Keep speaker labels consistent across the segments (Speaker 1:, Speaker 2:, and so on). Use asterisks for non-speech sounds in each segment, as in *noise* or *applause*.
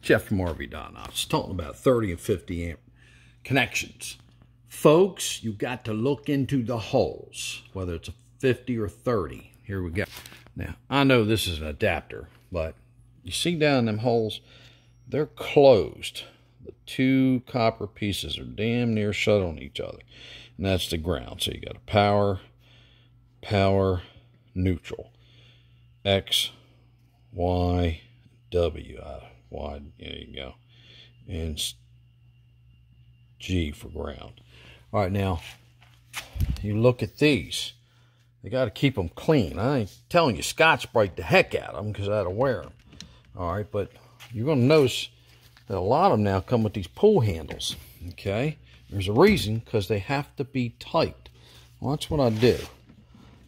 Speaker 1: Jeff from RV Diagnostics talking about 30 and 50 amp connections. Folks, you got to look into the holes, whether it's a 50 or 30. Here we go. Now, I know this is an adapter, but you see down in them holes, they're closed. The two copper pieces are damn near shut on each other. And that's the ground. So you got a power, power, neutral. X, Y, W. Uh, y, there you go. And G for ground. All right, now, you look at these. They got to keep them clean. I ain't telling you Scotch-Brite the heck out of them because to wear them. All right, but you're going to notice that a lot of them now come with these pull handles. Okay, there's a reason because they have to be tight. Well, that's what I do.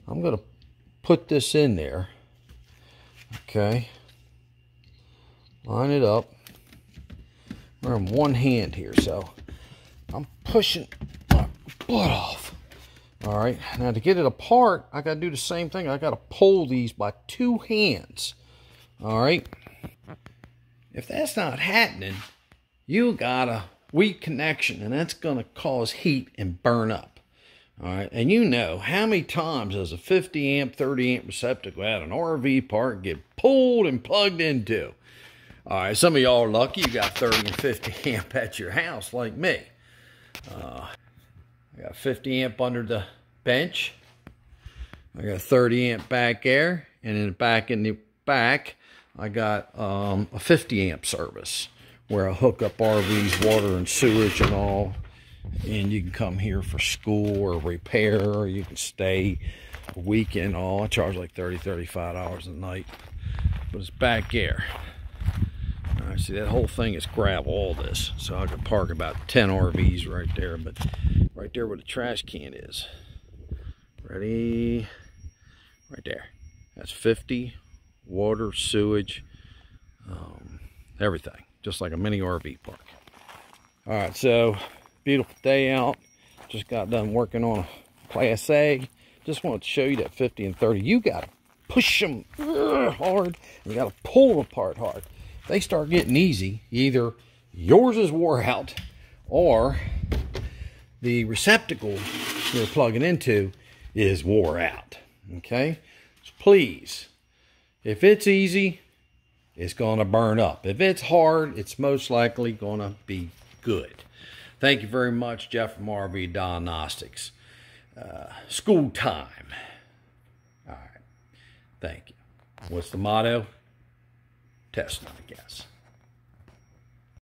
Speaker 1: I'm going to put this in there. Okay, line it up. We're in one hand here, so I'm pushing my butt off. All right, now to get it apart, I got to do the same thing. I got to pull these by two hands. All right. If that's not happening, you got a weak connection, and that's going to cause heat and burn up. All right, and you know how many times does a 50 amp, 30 amp receptacle at an RV park get pulled and plugged into? All right, some of y'all are lucky you got 30 and 50 *laughs* amp at your house like me. Uh, I got 50 amp under the bench. I got 30 amp back there, and in the back in the back, I got um, a 50 amp service where I hook up RVs, water and sewage and all. And you can come here for school or repair, or you can stay a weekend. All I charge like 30 $35 a night. But it's back there. See that whole thing is gravel, all this. So I could park about 10 RVs right there, but right there where the trash can is. Ready? Right there. That's 50 water, sewage, um, everything. Just like a mini RV park. All right, so beautiful day out. Just got done working on a Class A. Just wanted to show you that 50 and 30. You got to push them hard. you got to pull them apart hard. They start getting easy, either yours is wore out or the receptacle you're plugging into is wore out. Okay? So please, if it's easy, it's going to burn up. If it's hard, it's most likely going to be good. Thank you very much, Jeff from RV Diagnostics. Uh, school time. All right. Thank you. What's the motto? Test, I guess.